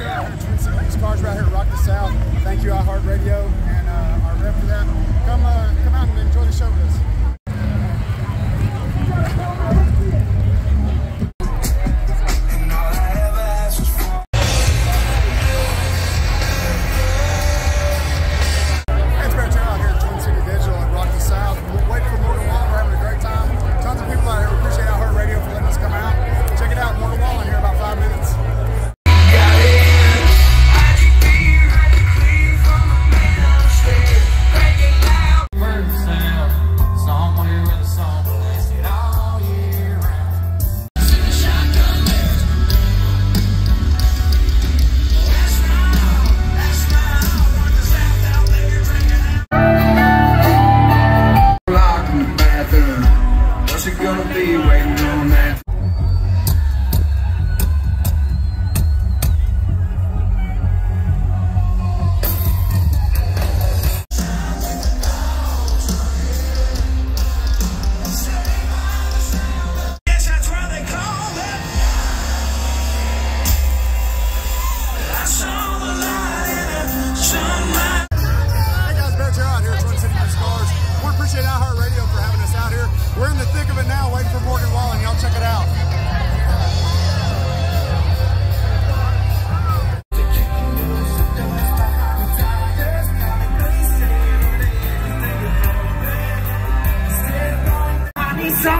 These cars right here rock the south.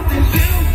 about to do.